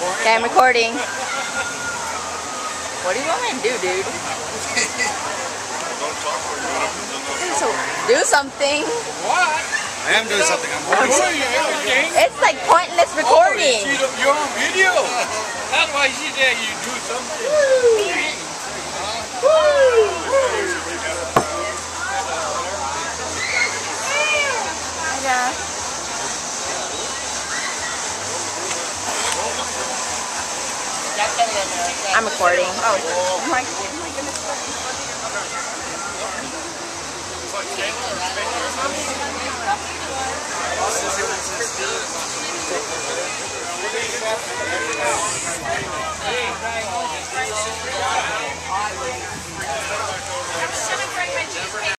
Okay, I'm recording. What do you want me to do, dude? Don't talk for So, do something. What? I am doing something. I'm I'm doing everything. It's like pointless Oh, recording. you see the- you're on video. That's why she said you do something. Yeah. I'm recording. Oh, my, oh my.